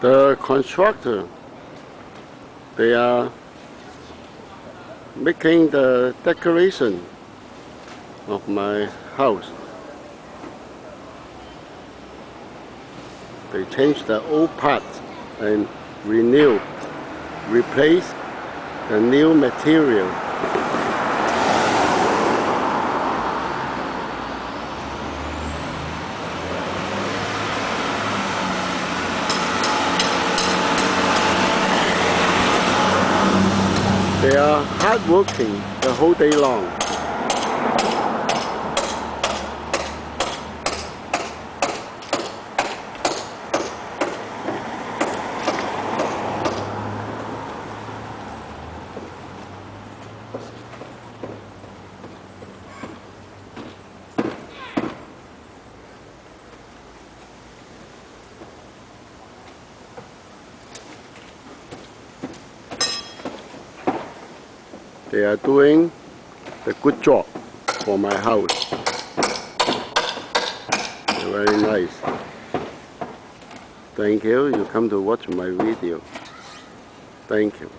The constructor, they are making the decoration of my house. They change the old parts and renew, replace the new material. They are hardworking the whole day long. They are doing a good job for my house. They're Very nice. Thank you. You come to watch my video. Thank you.